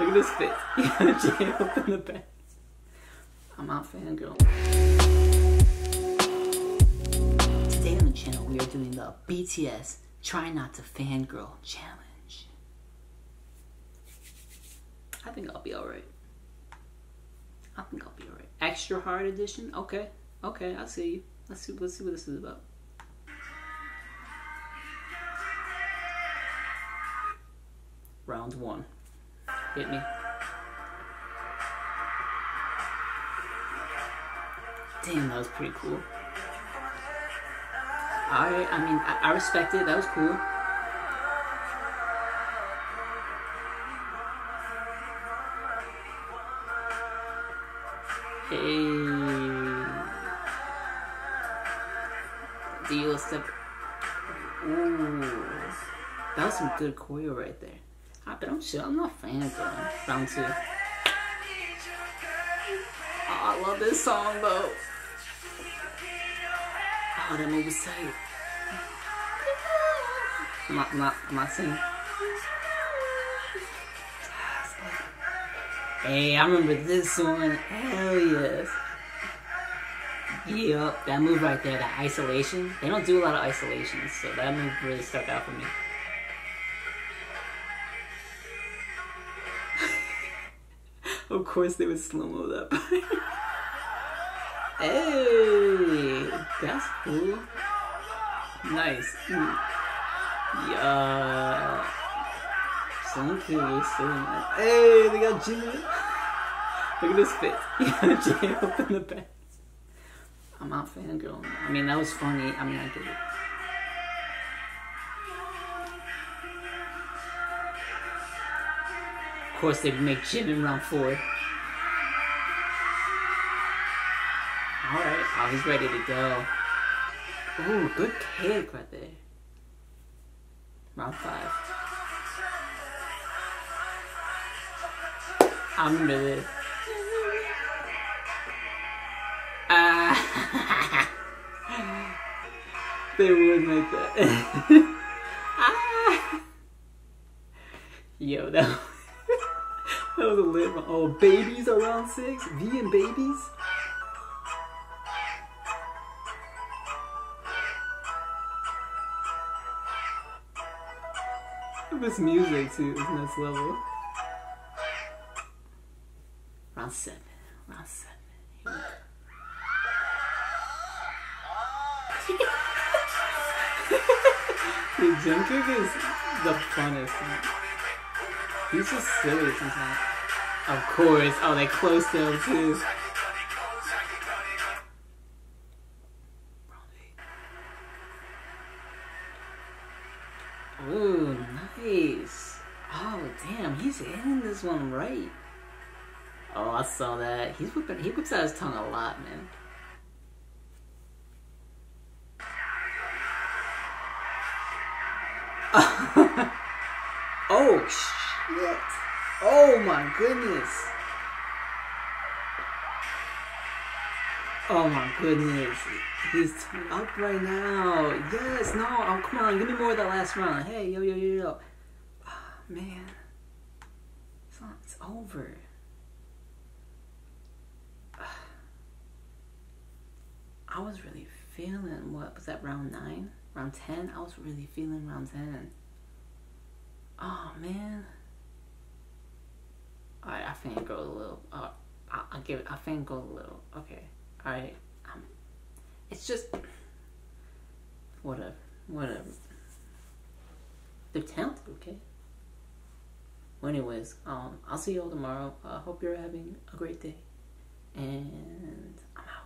Look at this face. He got J Hope in the back. I'm out fangirl. Today on the channel, we are doing the BTS Try Not to Fangirl Challenge. I think I'll be alright. I think I'll be alright. Extra hard edition? Okay. Okay, I see you. Let's see let's see what this is about. Round one. Hit me. Damn, that was pretty cool. I, I mean, I, I respect it. That was cool. Hey. Deal step. Ooh. That was some good choreo right there. Bet I'm sure I'm not fangirling. Round two. Oh, I love this song though. Oh, that was tight. I'm not, I'm not, I'm not singing. Hey, I remember this one. Hell yes. Yep, that move right there, that isolation. They don't do a lot of isolations, so that move really stuck out for me. Of course, they would slow mo that hey, that's cool. Nice. Yeah. Some kids so nice. Hey, they got Jimin. Look at this face. He got J Hope in the back. I'm out fangirl now. I mean, that was funny. I mean, I get it. Of course, they make Jimin round four. Alright, I was ready to go. Ooh, good kick right there. Round five. I remember this. Ah. they would make that. ah. Yo, that, that was a lit one. Oh, babies around six? V and babies? This music too is next level. Round seven. Round seven. Go. Dude, Jungkook is the funnest. He's just silly sometimes. Of course. Oh, they close to him too. Ooh, nice. Oh, damn, he's hitting this one right. Oh, I saw that. He's whipping. He whips out his tongue a lot, man. oh shit! Oh my goodness! Oh my goodness! He's up right now. Yes, no. Oh come on, give me more of that last round. Hey, yo, yo, yo, yo. Oh, man, it's, not, it's over. Ah. I was really feeling what was that round nine, round ten? I was really feeling round ten. Oh man. Fangirl a little. Uh, I, I'll give it. I fangirl a little. Okay. Alright. Um, it's just whatever. Whatever. They're talented. Okay. Well, anyways, um, I'll see you all tomorrow. I uh, hope you're having a great day, and I'm out.